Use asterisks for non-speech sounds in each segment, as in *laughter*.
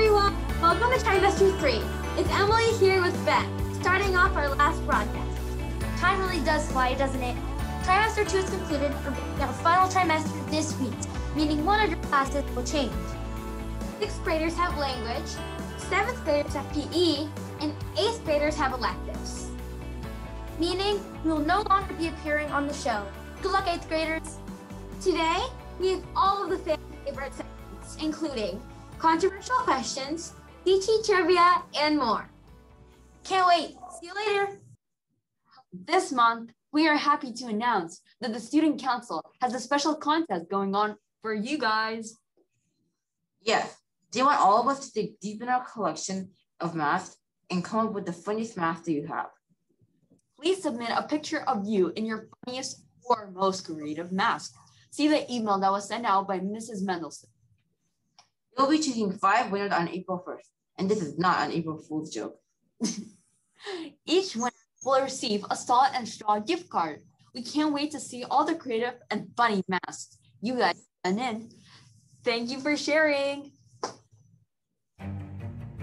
everyone. Welcome to Trimester 3. It's Emily here with Ben, starting off our last broadcast. Time really does fly, doesn't it? Trimester 2 is concluded. Beginning our final trimester this week, meaning one of your classes will change. Sixth graders have language, seventh graders have PE, and eighth graders have electives. Meaning, we will no longer be appearing on the show. Good luck, eighth graders. Today, we have all of the favorite segments, including controversial questions, DT trivia, and more. Can't wait. See you later. This month, we are happy to announce that the Student Council has a special contest going on for you guys. Yes, they want all of us to dig deep in our collection of masks and come up with the funniest mask that you have. Please submit a picture of you in your funniest or most creative mask. See the email that was sent out by Mrs. Mendelson. We'll be choosing five winners on April 1st, and this is not an April Fool's joke. *laughs* Each winner will receive a Salt and Straw gift card. We can't wait to see all the creative and funny masks you guys sent in. Thank you for sharing.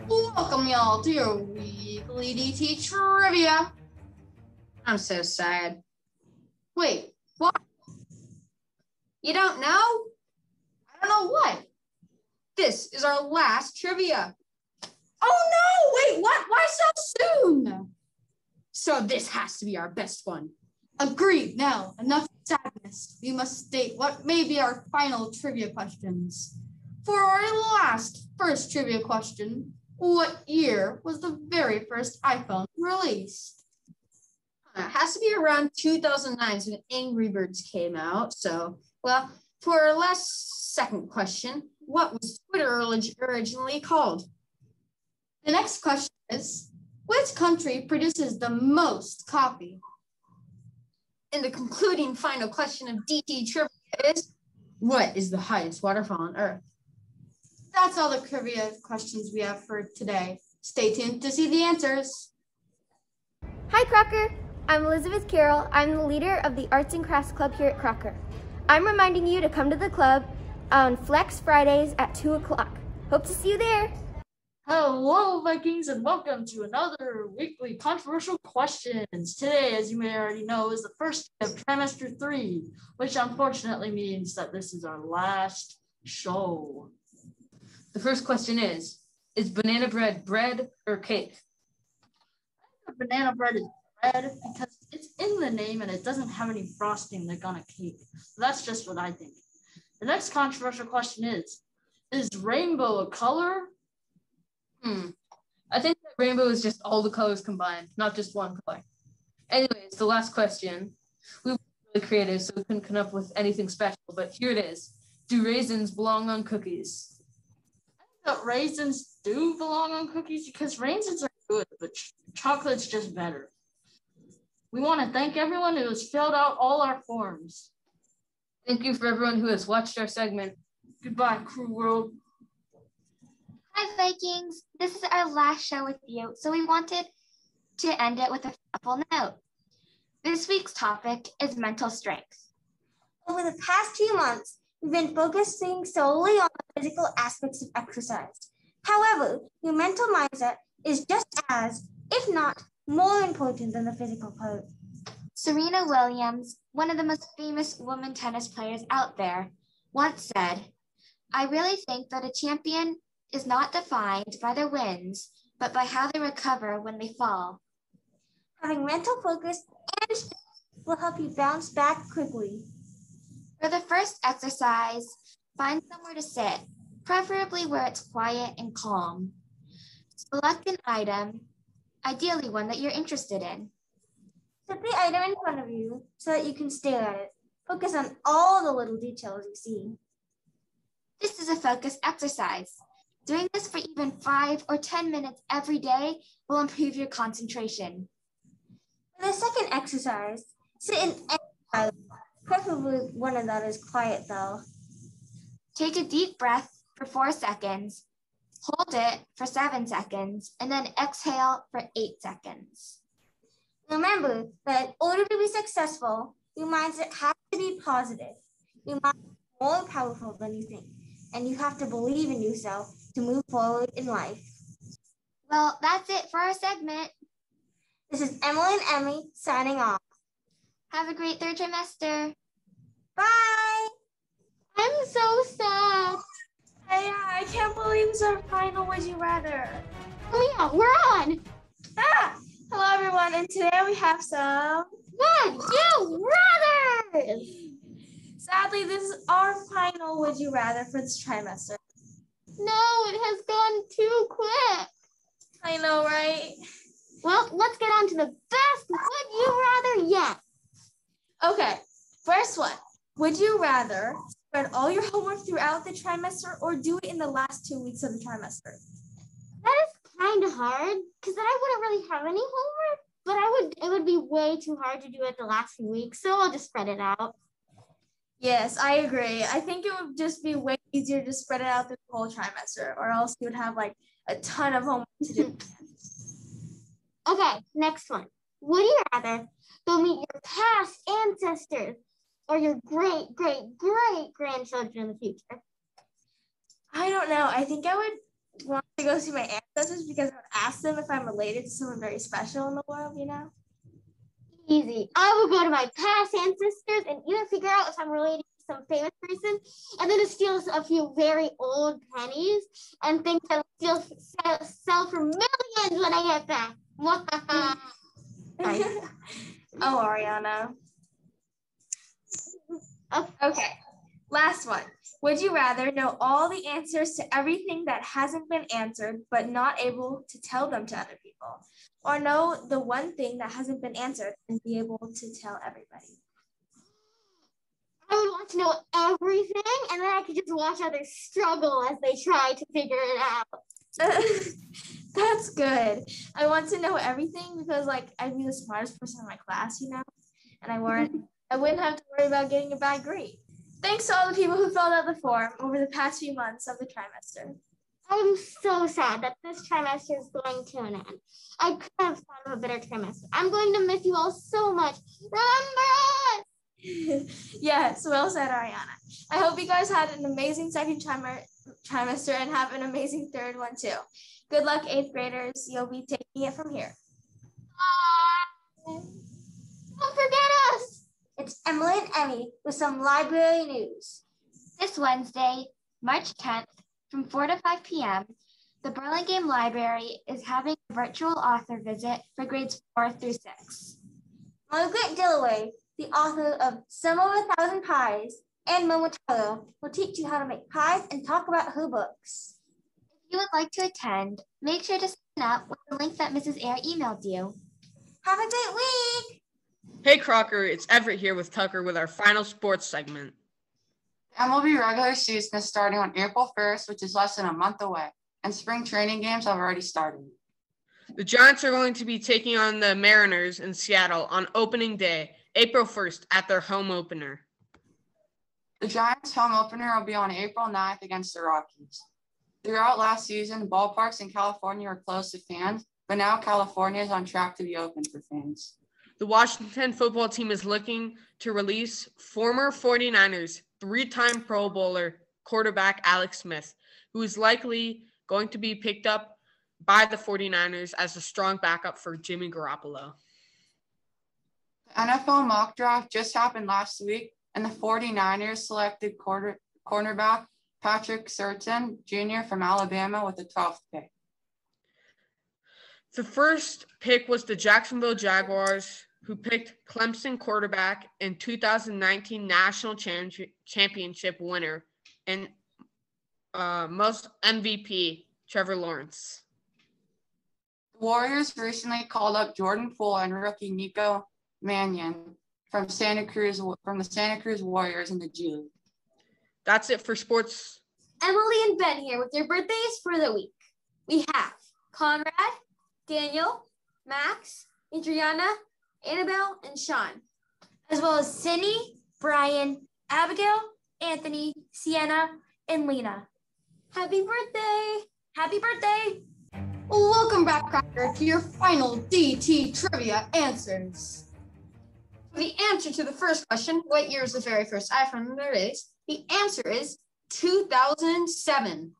Welcome y'all to your weekly DT trivia. I'm so sad. Wait, what? You don't know? I don't know what. This is our last trivia. Oh no, wait, what? Why so soon? So this has to be our best one. Agreed. Now, enough sadness. We must state what may be our final trivia questions. For our last first trivia question, what year was the very first iPhone released? Uh, it has to be around 2009 when Angry Birds came out. So, well, for our last second question, what was Twitter originally called? The next question is, which country produces the most coffee? And the concluding final question of DT trivia is, what is the highest waterfall on Earth? That's all the trivia questions we have for today. Stay tuned to see the answers. Hi, Crocker. I'm Elizabeth Carroll. I'm the leader of the Arts and Crafts Club here at Crocker. I'm reminding you to come to the club on Flex Fridays at 2 o'clock. Hope to see you there. Hello, Vikings, and welcome to another weekly controversial questions. Today, as you may already know, is the first day of trimester three, which unfortunately means that this is our last show. The first question is Is banana bread bread or cake? Banana bread is bread because it's in the name and it doesn't have any frosting like on a cake. That's just what I think. The next controversial question is Is rainbow a color Hmm. I think that rainbow is just all the colors combined, not just one color. Anyways, the last question. We were really creative, so we couldn't come up with anything special, but here it is. Do raisins belong on cookies? I think that raisins do belong on cookies because raisins are good, but ch- chocolate's just better. We want to thank everyone who has filled out all our forms. Thank you for everyone who has watched our segment. Goodbye, Crew World. Hi, Vikings. This is our last show with you, so we wanted to end it with a thoughtful note. This week's topic is mental strength. Over the past few months, we've been focusing solely on the physical aspects of exercise. However, your mental mindset is just as, if not more important than the physical part. Serena Williams, one of the most famous women tennis players out there, once said, I really think that a champion is not defined by their wins, but by how they recover when they fall. Having mental focus and will help you bounce back quickly. For the first exercise, find somewhere to sit, preferably where it's quiet and calm. Select an item, ideally one that you're interested in. Set the item in front of you so that you can stare at it. Focus on all the little details you see. This is a focus exercise. Doing this for even five or 10 minutes every day will improve your concentration. For the second exercise, sit in any silence, preferably one of that is quiet though. Take a deep breath for four seconds, hold it for seven seconds, and then exhale for eight seconds. Remember that in order to be successful, your mindset has to be positive. Your mind is more powerful than you think. and you have to believe in yourself to move forward in life. Well, that's it for our segment. This is Emily and Emmy signing off. Have a great third trimester. Bye. I'm so sad. Hey, I can't believe it's our final Would You Rather. Oh yeah, we're on. Ah, hello everyone, and today we have some. Would you rather? Sadly, this is our final Would You Rather for this trimester. No, it has gone too quick. I know, right? Well, let's get on to the best would you rather yet. Okay, first one. Would you rather spread all your homework throughout the trimester or do it in the last two weeks of the trimester? That is kind of hard because then I wouldn't really have any homework. But I would, it would be way too hard to do it the last few weeks, so I'll just spread it out. Yes, I agree. I think it would just be way easier to spread it out through the whole trimester, or else you would have like a ton of homework to do. *laughs* Okay, next one. Would you rather go meet your past ancestors or your great, great, great grandchildren in the future? I don't know. I think I would want to go see my ancestors because I would ask them if I'm related to someone very special in the world, you know? Easy. I would go to my past ancestors and either figure out if I'm related to some famous person and then just steal a few very old pennies and think that I'll still sell, sell for millions when I get back. *laughs* oh, Ariana. Okay, last one. Would you rather know all the answers to everything that hasn't been answered, but not able to tell them to other people? Or know the one thing that hasn't been answered and be able to tell everybody? I would want to know everything and then I could just watch others struggle as they try to figure it out. *laughs* *laughs* That's good. I want to know everything because like I'd be the smartest person in my class, you know, and I weren't. I wouldn't have to worry about getting a bad grade. Thanks to all the people who filled out the form over the past few months of the trimester. I'm so sad that this trimester is going to an end. I could have thought of a better trimester. I'm going to miss you all so much. Remember us! *laughs* yes, well said, Ariana. I hope you guys had an amazing second trim- trimester and have an amazing third one too. Good luck, eighth graders. You'll be taking it from here. Bye. Don't forget us! It's Emily and Emmy with some library news. This Wednesday, March 10th, from 4 to 5 p.m., the Burlingame Library is having a virtual author visit for grades 4 through 6. Margaret Dilloway, the author of Summer of a Thousand Pies and Momotaro, will teach you how to make pies and talk about her books. If you would like to attend, make sure to sign up with the link that Mrs. Air emailed you. Have a great week! Hey Crocker, it's Everett here with Tucker with our final sports segment. MLB regular season is starting on April 1st, which is less than a month away, and spring training games have already started. The Giants are going to be taking on the Mariners in Seattle on opening day, April 1st, at their home opener. The Giants' home opener will be on April 9th against the Rockies. Throughout last season, ballparks in California were closed to fans, but now California is on track to be open for fans. The Washington football team is looking to release former 49ers three time Pro Bowler quarterback Alex Smith, who is likely going to be picked up by the 49ers as a strong backup for Jimmy Garoppolo. NFL mock draft just happened last week, and the 49ers selected quarter, cornerback Patrick Surtain Jr. from Alabama with the 12th pick. The first pick was the Jacksonville Jaguars, who picked Clemson quarterback and 2019 national championship winner and uh, most MVP Trevor Lawrence. The Warriors recently called up Jordan Poole and rookie Nico Mannion from Santa Cruz from the Santa Cruz Warriors in the G League. That's it for sports. Emily and Ben here with your birthdays for the week. We have Conrad, Daniel, Max, Adriana, Annabelle, and Sean, as well as Cindy, Brian, Abigail, Anthony, Sienna, and Lena. Happy birthday! Happy birthday! Welcome back, Crocker, to your final DT trivia answers. The answer to the first question, what year is the very first iPhone released? The answer is 2007.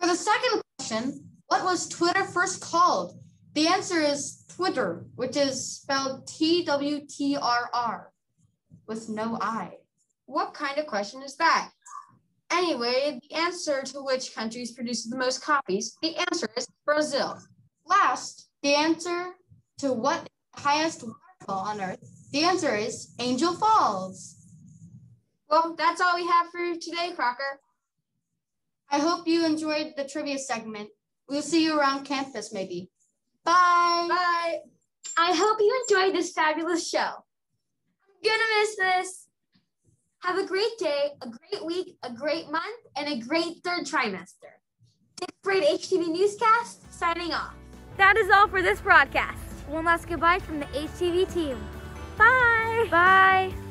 For the second question, what was Twitter first called? The answer is Twitter, which is spelled T W T R R with no I. What kind of question is that? Anyway, the answer to which countries produces the most copies, the answer is Brazil. Last, the answer to what is the highest waterfall on earth, the answer is Angel Falls. Well, that's all we have for today, Crocker. I hope you enjoyed the trivia segment. We'll see you around campus, maybe. Bye. Bye. I hope you enjoyed this fabulous show. I'm gonna miss this. Have a great day, a great week, a great month, and a great third trimester. Sixth grade HTV newscast signing off. That is all for this broadcast. One last goodbye from the HTV team. Bye. Bye.